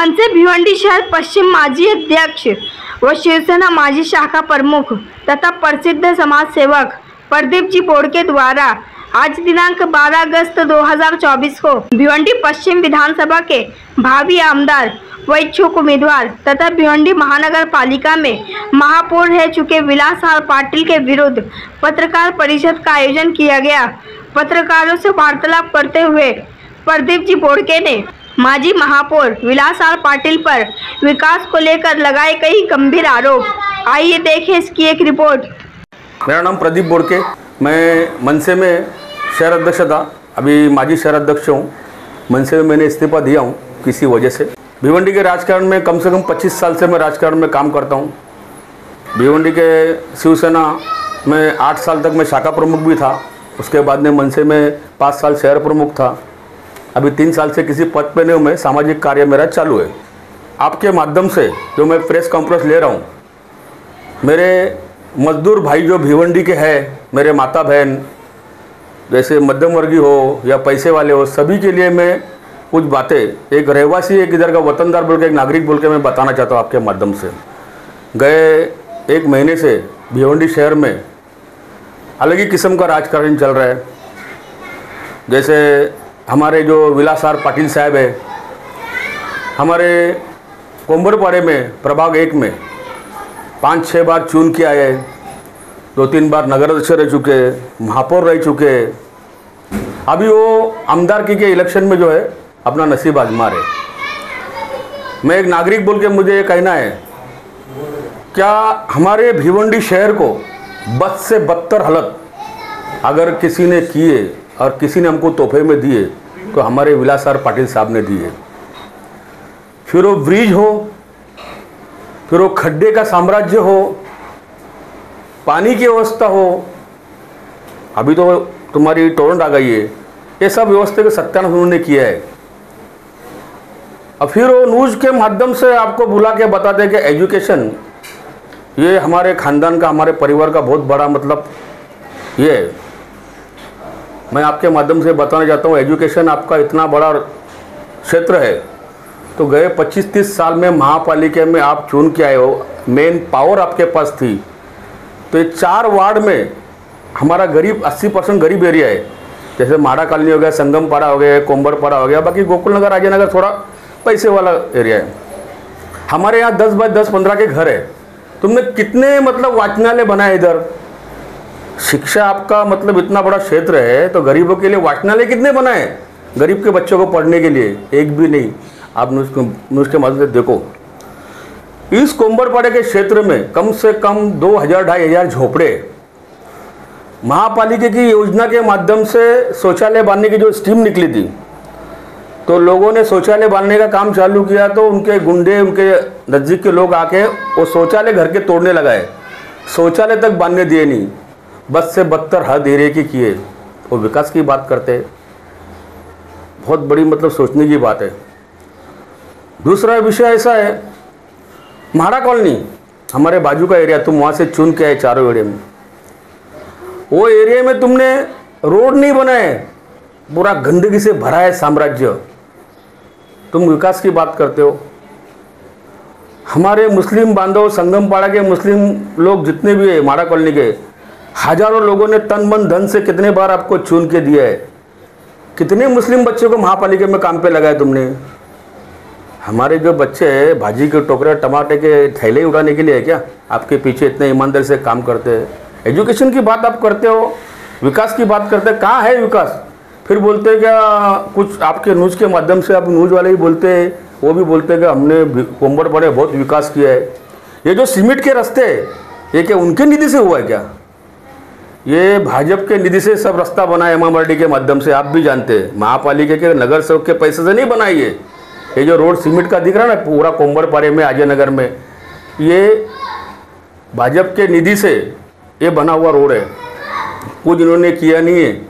मनसे भिवंडी शहर पश्चिम माजी अध्यक्ष व शिवसेना माजी शाखा प्रमुख तथा प्रसिद्ध समाज सेवक प्रदीप जी बोड़के द्वारा आज दिनांक 12 अगस्त 2024 को भिवंडी पश्चिम विधानसभा के भावी आमदार व इच्छुक उम्मीदवार तथा भिवंडी महानगर पालिका में महापौर रह चुके विलास पाटिल के विरुद्ध पत्रकार परिषद का आयोजन किया गया। पत्रकारों से वार्तालाप करते हुए प्रदीप जी बोड़के ने माजी महापौर विलास आर पाटिल पर विकास को लेकर लगाए कई गंभीर आरोप। आइए देखें इसकी एक रिपोर्ट। मेरा नाम प्रदीप बोड़के मैं मनसे में शहर अध्यक्ष था। अभी माजी शहर अध्यक्ष हूँ। मनसे में मैंने इस्तीफा दिया हूँ किसी वजह से। भिवंडी के राजकारण में कम से कम 25 साल से मैं राजकारण में काम करता हूँ। भिवंडी के शिवसेना में आठ साल तक मैं शाखा प्रमुख भी था। उसके बाद में मनसे में पाँच साल शहर प्रमुख था। अभी तीन साल से किसी पद पर नहीं हूँ मैं, सामाजिक कार्य मेरा चालू है। आपके माध्यम से जो मैं प्रेस कॉन्फ्रेंस ले रहा हूँ, मेरे मजदूर भाई जो भिवंडी के हैं, मेरे माता बहन, जैसे मध्यम वर्गीय हो या पैसे वाले हो, सभी के लिए मैं कुछ बातें, एक रहवासी एक इधर का वतनदार बोल के, एक नागरिक बोल के मैं बताना चाहता हूँ आपके माध्यम से। गए एक महीने से भिवंडी शहर में अलग ही किस्म का राजकारण चल रहा है। जैसे हमारे जो विलासार पाटिल साहब है, हमारे कोम्बरपाड़े में, प्रभाग एक में, पाँच छः बार चुन के आए दो तीन बार नगर अध्यक्ष रह चुके महापौर रह चुके अभी वो आमदारकी के इलेक्शन में जो है, अपना नसीब आजमा रहे मैं एक नागरिक बोल के मुझे ये कहना है, क्या हमारे भिवंडी शहर को बद से बदतर हालत अगर किसी ने किए और किसी ने हमको तोहफे में दिए तो हमारे विलासार पाटिल साहब ने दिए। फिर वो ब्रिज हो, फिर वो खड्डे का साम्राज्य हो, पानी की व्यवस्था हो, अभी तो तुम्हारी टोरंट आ गई है, ये सब व्यवस्था के सत्यानाश उन्होंने किया है। और फिर वो न्यूज़ के माध्यम से आपको बुला के बताते कि एजुकेशन, ये हमारे खानदान का, हमारे परिवार का बहुत बड़ा मतलब ये मैं आपके माध्यम से बताना चाहता हूँ एजुकेशन आपका इतना बड़ा क्षेत्र है। तो गए 25-30 साल में महापालिका में आप चुन के आए हो मेन पावर आपके पास थी। तो ये चार वार्ड में हमारा गरीब 80 परसेंट गरीब एरिया है। जैसे माड़ा कॉलोनी हो गया संगम पाड़ा हो गया कोम्बरपाड़ा हो गया, बाकी गोकुल नगर अजय नगर थोड़ा पैसे वाला एरिया है। हमारे यहाँ दस बाय दस, पंद्रह के घर है। तुमने कितने मतलब वाचनालय बनाए इधर? शिक्षा आपका मतलब इतना बड़ा क्षेत्र है तो गरीबों के लिए वाचनालय कितने बनाए गरीब के बच्चों को पढ़ने के लिए, एक भी नहीं। आप माध्यम से देखो। इस कोम्बरपाड़े के क्षेत्र में कम से कम दो हज़ार, ढाई हज़ार झोपड़े महापालिका की योजना के माध्यम से शौचालय बांधने की जो स्कीम निकली थी तो लोगों ने शौचालय बांधने का काम चालू किया तो उनके गुंडे, उनके नज़दीक के लोग आके वो शौचालय घर के तोड़ने लगाए। शौचालय तक बांधने दिए नहीं। बस से बदतर हद एरिए की किए, वो विकास की बात करते। बहुत बड़ी मतलब सोचने की बात है। दूसरा विषय ऐसा है म्हाड़ा कॉलोनी, हमारे बाजू का एरिया, तुम वहाँ से चुन के आए चारों एरिया में। वो एरिया में तुमने रोड नहीं बनाए, पूरा गंदगी से भरा है साम्राज्य। तुम विकास की बात करते हो। हमारे मुस्लिम बांधव संगम पाड़ा के मुस्लिम लोग जितने भी है माड़ा कॉलोनी के हज़ारों लोगों ने तन, मन, धन से कितने बार आपको चुन के दिया है? कितने मुस्लिम बच्चों को महापालिका में काम पे लगाया तुमने? हमारे जो बच्चे हैं, भाजी के टोकरे, टमाटे के थैले उड़ाने के लिए है क्या? आपके पीछे इतने ईमानदारी से काम करते हैं। एजुकेशन की बात आप करते हो, विकास की बात करते हैं, कहाँ है विकास? फिर बोलते हैं क्या कुछ आपके न्यूज़ के माध्यम से आप न्यूज़ वाले ही बोलते हैं। वो भी बोलते हैं कि हमने कोम्बर पड़े बहुत विकास किया है। ये जो सीमेंट के रास्ते ये क्या उनके निधि से हुआ है क्या? ये भाजपा के निधि से सब रास्ता बना है के माध्यम से, आप भी जानते हैं। महापालिका के, नगर सेवक के पैसे से नहीं बनाई है ये जो रोड सीमेंट का दिख रहा है ना, पूरा कोम्बरपाड़े में अजय नगर में, ये भाजपा के निधि से ये बना हुआ रोड है। कुछ इन्होंने किया नहीं है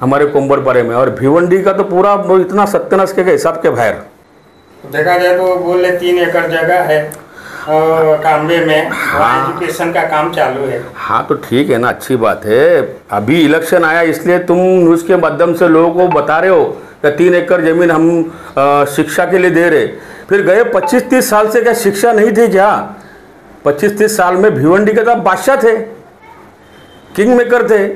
हमारे कोम्बरपाड़े में। और भिवंडी का तो पूरा इतना सत्यानाश के हिसाब के बाहर। देखा जाए तो बोले तीन एकड़ जगह है। कामबे में। वहाँ एजुकेशन का काम चालू है। हाँ तो ठीक है ना अच्छी बात है। अभी इलेक्शन आया इसलिए तुम न्यूज़ के माध्यम से लोगों को बता रहे हो कि तीन एकड़ ज़मीन हम शिक्षा के लिए दे रहे। फिर गए 25-30 साल से क्या शिक्षा नहीं थी क्या? 25-30 साल में भिवंडी के तो बादशाह थे। किंग मेकर थे।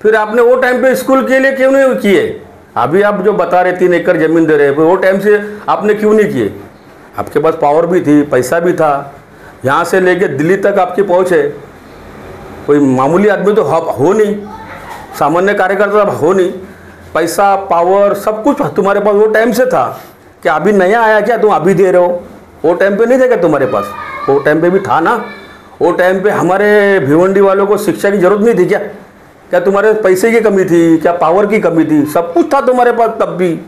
फिर आपने वो टाइम पे स्कूल के लिए क्यों नहीं किए? अभी आप जो बता रहे तीन एकड़ ज़मीन दे रहे हैं, वो टाइम से आपने क्यों नहीं किए? आपके पास पावर भी थी, पैसा भी था। यहाँ से लेके दिल्ली तक आपकी पहुँच है। कोई मामूली आदमी तो हो नहीं। सामान्य कार्यकर्ता तो हो नहीं। पैसा पावर सब कुछ तुम्हारे पास, वो टाइम से था क्या अभी नया आया क्या? तुम अभी दे रहे हो। वो टाइम पे नहीं क्या तुम्हारे पास? वो टाइम पे भी था ना। वो टाइम पे हमारे भिवंडी वालों को शिक्षा की ज़रूरत नहीं थी क्या? क्या तुम्हारे पैसे की कमी थी? क्या पावर की कमी थी? सब कुछ था तुम्हारे पास तब भी।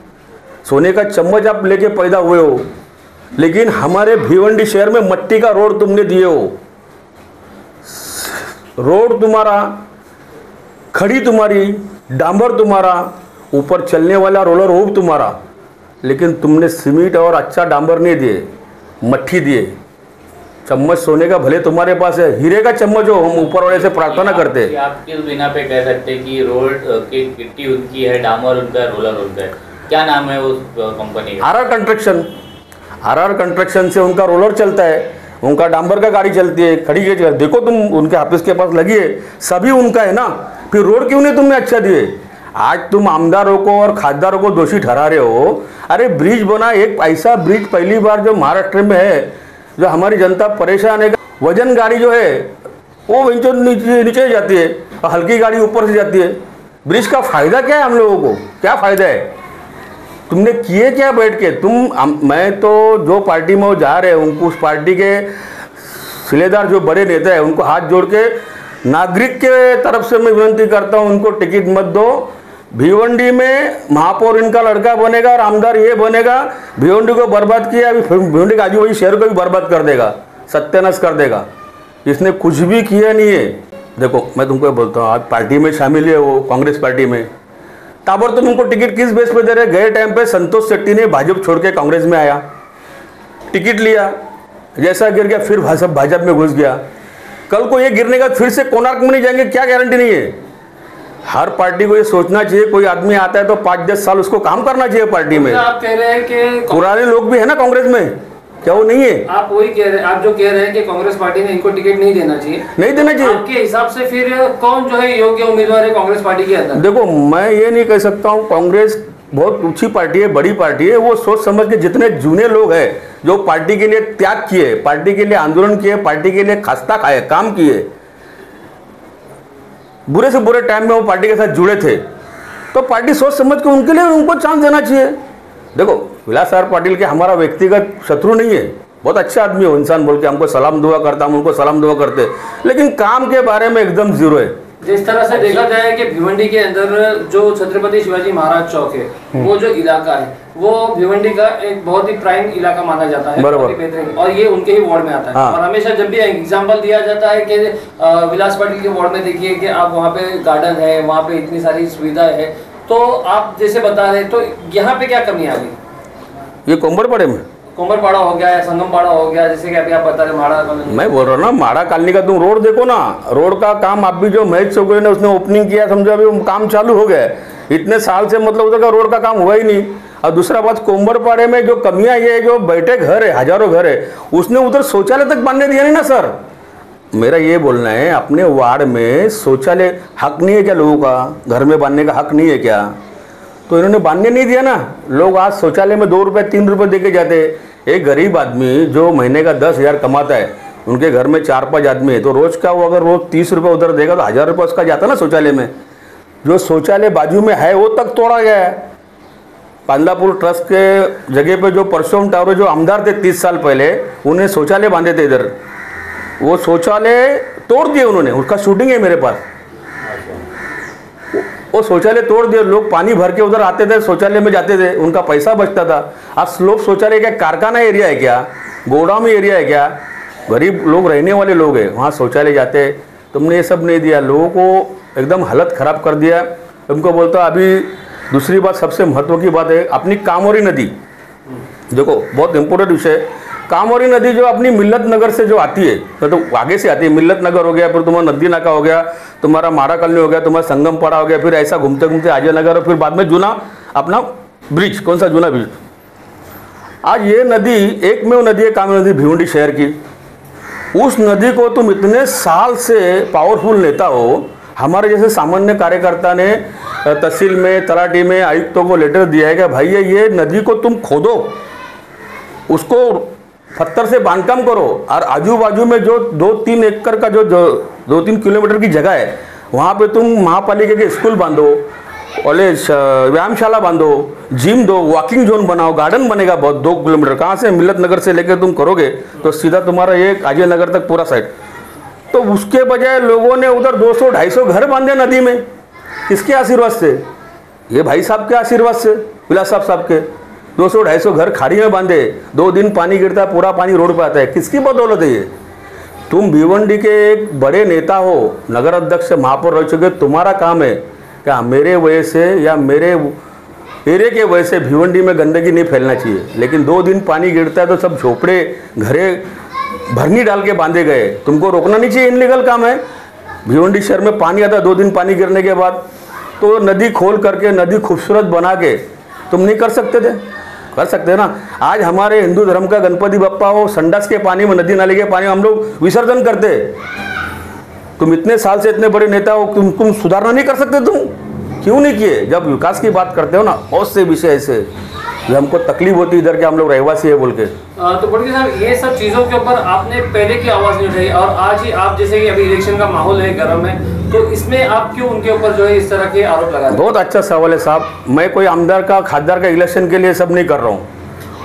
सोने का चम्मच आप लेके पैदा हुए हो। लेकिन हमारे भिवंडी शहर में मट्टी का रोड तुमने दिए हो। रोड तुम्हारा खड़ी तुम्हारी डांबर तुम्हारा ऊपर चलने वाला रोलर भी तुम्हारा लेकिन तुमने सीमेंट और अच्छा डांबर नहीं दिए मट्टी दिए। चम्मच सोने का भले तुम्हारे पास है हीरे का चम्मच हो हम ऊपर वाले से प्रार्थना करते। हैं आप किस बिना पे कह सकते हैं कि रोड की मिट्टी उनकी है डामर उनका रोलर उनका है? क्या नाम है उस कंपनी का? R construction. R R construction से उनका रोलर चलता है, उनका डांबर का गाड़ी चलती है, खड़ी के देखो तुम उनके ऑफ़िस के पास लगी है, सभी उनका है ना? फिर रोड क्यों नहीं तुमने अच्छा दिए? आज तुम आमदारों को और खासदारों को दोषी ठहरा रहे हो। अरे ब्रिज बना, एक ऐसा ब्रिज पहली बार जो महाराष्ट्र में है, जो हमारी जनता परेशान है, वज़न गाड़ी जो है, वो नीचे नीचे जाती है और हल्की गाड़ी ऊपर से जाती है। ब्रिज का फ़ायदा क्या है हम लोगों को? क्या फ़ायदा है? तुमने किए क्या बैठ के? तुम मैं तो जो पार्टी में वो जा रहे हैं, उनको उस पार्टी के सिलेदार जो बड़े नेता है, उनको हाथ जोड़ के नागरिक के तरफ़ से मैं विनती करता हूँ, उनको टिकट मत दो। भिवंडी में महापौर इनका लड़का बनेगा और आमदार ये बनेगा, भिवंडी को बर्बाद किया, अभी भिवंडी के आजू शहर को भी बर्बाद कर देगा, सत्यानाश कर देगा। इसने कुछ भी किया नहीं है। देखो, मैं तुमको बोलता हूँ, आज पार्टी में शामिल है वो, कांग्रेस पार्टी में। ताबड़तोड़ उनको टिकट किस बेस पे दे रहे? गए टाइम पे संतोष शेट्टी ने भाजपा छोड़ के कांग्रेस में आया। टिकट लिया जैसा गिर गया फिर भाजपा भाजपा में घुस गया। कल को ये गिरने का फिर से कोणार्क में नहीं जाएँगे क्या गारंटी नहीं है? हर पार्टी को ये सोचना चाहिए कोई आदमी आता है तो पाँच दस साल उसको काम करना चाहिए पार्टी में। आप कह रहे हैं कि पुराने लोग भी है ना कांग्रेस में? क्या वो नहीं है? आप वही कह रहे हैं आप जो कह रहे हैं कि कांग्रेस पार्टी ने इनको टिकट नहीं देना चाहिए। नहीं देना चाहिए। आपके हिसाब से फिर कौन जो है योग्य उम्मीदवार है कांग्रेस पार्टी के अंदर? देखो मैं ये नहीं कह सकता हूँ कांग्रेस बहुत ऊँची पार्टी है बड़ी पार्टी है वो सोच समझ के जितने जूने लोग हैं जो पार्टी के लिए त्याग किए पार्टी के लिए आंदोलन किए पार्टी के लिए खस्ता खाए काम किए बुरे से बुरे टाइम में वो पार्टी के साथ जुड़े थे तो पार्टी सोच समझ के उनके लिए उनको चांस देना चाहिए। देखो विलास सर पाटिल के हमारा व्यक्तिगत शत्रु नहीं है। बहुत अच्छा आदमी हो इंसान बोल के हमको सलाम दुआ करता हम उनको सलाम दुआ करते। लेकिन काम के बारे में एकदम ज़ीरो है। जिस तरह से देखा जाए कि भिवंडी के अंदर जो छत्रपति शिवाजी महाराज चौक है हम्म। वो जो इलाका है वो भिवंडी का एक बहुत ही प्राइम इलाका माना जाता है ही बेहतरीन। और ये उनके ही वार्ड में आता है। हाँ। और हमेशा जब भी एग्ज़ाम्पल दिया जाता है कि विलास पाटिल के वार्ड में देखिए कि आप वहाँ पे गार्डन है वहाँ पे इतनी सारी सुविधा है तो आप जैसे बता रहे तो यहाँ पे क्या कमी आ गई? ये कोम्बरपड़े में। कोमरपाड़ा हो गया या संगमपाड़ा हो गया जैसे कि अभी आप बता रहे माड़ा कॉलोनी। मैं बोल रहा हूँ ना माड़ा कॉलोनी का तुम रोड देखो ना रोड का काम आप भी जो महेश चौकरी ने उसने ओपनिंग किया समझो अभी काम चालू हो गया। इतने साल से मतलब उधर का रोड का काम हुआ ही नहीं। और दूसरा बात कोम्बरपाड़े में जो कमियाँ ये जो बैठे घर है हज़ारों घर है उसने उधर शौचालय तक बांधने दिया नहीं ना सर? मेरा ये बोलना है अपने वार्ड में शौचालय हक नहीं है क्या लोगों का? घर में बांधने का हक नहीं है क्या? तो इन्होंने बांधने नहीं दिया ना। लोग आज शौचालय में दो रुपए, तीन रुपए दे के जाते हैं। एक गरीब आदमी जो महीने का दस हज़ार कमाता है, उनके घर में चार पाँच आदमी है तो रोज का वो अगर रोज तीस रुपए उधर देगा तो हज़ार रुपये उसका जाता ना शौचालय में। जो शौचालय बाजू में है, वो तक तोड़ा गया है। पांदापुर ट्रस्ट के जगह पे जो परसोम टावर जो आमदार थे तीस साल पहले, उन्हें शौचालय बांधे थे इधर। वो शौचालय तोड़ दिए उन्होंने, उसका शूटिंग है मेरे पास। वो शौचालय तोड़ दिए लोग पानी भर के उधर आते थे, शौचालय में जाते थे। उनका पैसा बचता था। आज स्लोप शौचालय क्या कारखाना एरिया है क्या? गोडाउन एरिया है क्या? गरीब लोग, रहने वाले लोग हैं, वहाँ शौचालय जाते तुमने ये सब नहीं दिया। लोगों को एकदम हालत ख़राब कर दिया। तुमको बोलता अभी दूसरी बात सबसे महत्व की बात है, अपनी कामोरी नदी। देखो, बहुत इंपॉर्टेंट विषय है। कामोरी नदी जो अपनी मिल्लत नगर से जो आती है तो, तो आगे से आती है। मिल्लत नगर हो गया फिर तुम्हारा नदी नाका हो गया तुम्हारा माड़ा कॉलोनी हो गया तुम्हारा संगम पाड़ा हो गया फिर ऐसा घूमते घूमते आजय नगर और फिर बाद में जूना अपना ब्रिज कौन सा जूना ब्रिज? आज ये नदी एक में नदी है कामेर नदी भिवंडी शहर की। उस नदी को तुम इतने साल से पावरफुल नेता हो हमारे जैसे सामान्य कार्यकर्ता ने तहसील में तलाटी में आयुक्तों को लेटर दिया है कि भैया ये नदी को तुम खोदो उसको पत्थर से बांधकाम करो और आजू बाजू में जो दो तीन एकड़ का जो, जो दो तीन किलोमीटर की जगह है वहाँ पे तुम महापालिका के स्कूल बांधो कॉलेज व्यायामशाला बांधो जिम दो वॉकिंग जोन बनाओ गार्डन बनेगा बहुत दो किलोमीटर। कहाँ से? मिलत नगर से लेकर तुम करोगे तो सीधा तुम्हारा ये अजय नगर तक पूरा साइड तो उसके बजाय लोगों ने उधर 200 250 घर बांधे नदी में। किसके आशीर्वाद से? ये भाई साहब के आशीर्वाद से विलास साहब साहब के। 200 250 घर खाड़ी में बांधे, दो दिन पानी गिरता, पूरा पानी रोड पर आता है। किसकी बदौलत है ये? तुम भिवंडी के एक बड़े नेता हो, नगर अध्यक्ष महापौर रह चुके, तुम्हारा काम है। क्या मेरे वजह से या मेरे एरिया के वजह से भिवंडी में गंदगी नहीं फैलना चाहिए? लेकिन दो दिन पानी गिरता है तो सब झोपड़े, घरे भरनी डाल के बांधे गए। तुमको रोकना नहीं चाहिए इनलीगल काम है? भिवंडी शहर में पानी आता दो दिन पानी गिरने के बाद। तो नदी खोल करके, नदी खूबसूरत बना के, तुम नहीं कर सकते थे? कर सकते हैं ना? आज हमारे हिंदू धर्म का गणपति बप्पा हो, संडास के पानी में, नदी नाले के पानी में हम लोग विसर्जन करते। तुम इतने साल से इतने बड़े नेता हो, तुम तुम सुधारना नहीं कर सकते तुम। क्यों नहीं किए? जब विकास की बात करते हो ना, बहुत से विषय ऐसे, जो हमको तकलीफ़ होती है इधर के हम लोग रहवासी है बोल के। तो बड़के साहब, ये सब चीज़ों के ऊपर आपने पहले की आवाज़ नहीं उठाई, और आज ही आप जैसे कि अभी इलेक्शन का माहौल है, गर्म में तो इसमें आप क्यों उनके ऊपर जो है इस तरह के आरोप लगा बहुत अच्छा सवाल है साहब। मैं कोई आमदार का, खासदार का इलेक्शन के लिए सब नहीं कर रहा हूँ।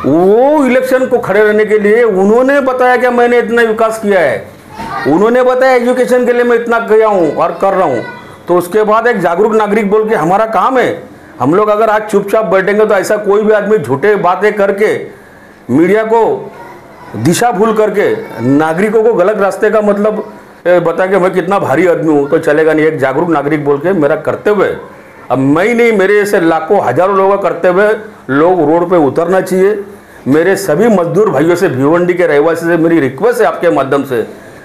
वो इलेक्शन को खड़े रहने के लिए उन्होंने बताया कि मैंने इतना विकास किया है। उन्होंने बताया एजुकेशन के लिए मैं इतना गया हूँ और कर रहा हूँ। तो उसके बाद एक जागरूक नागरिक बोल के हमारा काम है। हम लोग अगर आज चुपचाप बैठेंगे तो ऐसा कोई भी आदमी झूठे बातें करके, मीडिया को दिशा भूल करके, नागरिकों को गलत रास्ते का मतलब बता के मैं कितना भारी आदमी हूँ तो चलेगा नहीं, एक जागरूक नागरिक बोल के मेरा कर्तव्य है। अब मैं ही नहीं, मेरे ऐसे लाखों, हज़ारों लोगों का कर्तव्य है, लोग रोड पे उतरना चाहिए। मेरे सभी मजदूर भाइयों से, भिवंडी के रहवासी से मेरी रिक्वेस्ट है आपके माध्यम से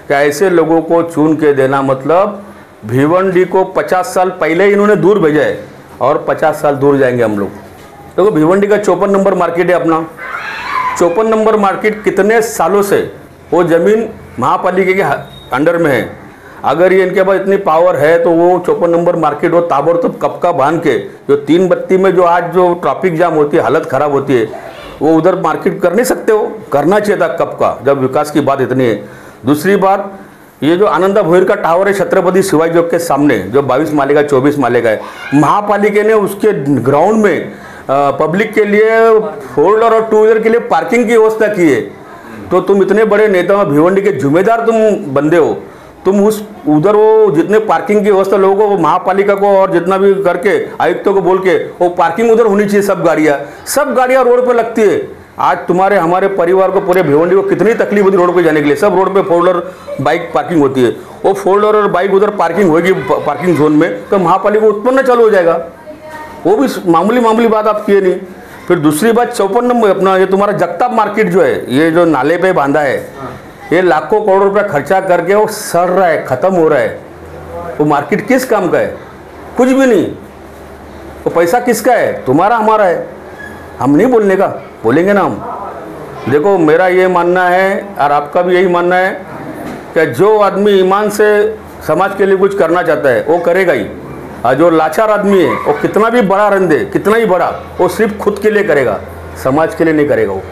कि ऐसे लोगों को चुन के देना मतलब भिवंडी को 50 साल पहले ही इन्होंने दूर भेजा है और 50 साल दूर जाएँगे हम लोग। देखो तो भिवंडी का चौपन नंबर मार्केट है अपना। चौपन नंबर मार्केट कितने सालों से वो ज़मीन महापालिका के अंडर में है। अगर ये इनके पास इतनी पावर है तो वो चौपन नंबर मार्केट वो ताबड़तोब कपका बाँध के, जो तीन बत्ती में जो आज जो ट्रैफ़िक जाम होती है, हालत ख़राब होती है, वो उधर मार्केट कर नहीं सकते हो? करना चाहिए था कब का जब विकास की बात इतनी है। दूसरी बात, ये जो आनंदा भोईर का टावर है छत्रपति शिवाजी चौक के सामने, जो 22 माले का 24 माले का है, महापालिका ने उसके ग्राउंड में पब्लिक के लिए फोर व्हीलर और टू व्हीलर के लिए पार्किंग की व्यवस्था की है। तो तुम इतने बड़े नेता हो, भिवंडी के जिम्मेदार तुम बंदे हो। तुम उस, उधर वो जितने पार्किंग की व्यवस्था लोगों को, महापालिका को और जितना भी करके, आयुक्तों को बोल के, वो पार्किंग उधर होनी चाहिए, सब गाड़ियाँ। सब गाड़ियाँ रोड पर लगती है। आज तुम्हारे, हमारे परिवार को, पूरे भिवंडी को कितनी तकलीफ़ होती रोड पे जाने के लिए? सब रोड पे फोर व्हीलर बाइक पार्किंग होती है। वो फोर व्हीलर और बाइक उधर पार्किंग होगी पार्किंग जोन में तो महापालिका उत्पन्न चालू हो जाएगा। वो भी मामूली मामूली बात आप किए नहीं। फिर दूसरी बात चौपन नंबर अपना ये तुम्हारा जगताप मार्केट जो है, ये जो नाले पे बांधा है, ये लाखों करोड़ रुपया खर्चा करके वो सड़ रहा है, ख़त्म हो रहा है। वो मार्केट किस काम का है? कुछ भी नहीं। वो पैसा किसका है? तुम्हारा, हमारा है। हम नहीं बोलने का। बोलेंगे ना हम। देखो, मेरा ये मानना है और आपका भी यही मानना है कि जो आदमी ईमान से समाज के लिए कुछ करना चाहता है, वो करेगा ही। जो लाचार आदमी है, वो कितना भी बड़ा रन दे, कितना ही बड़ा, वो सिर्फ़ खुद के लिए करेगा, समाज के लिए नहीं करेगा वो।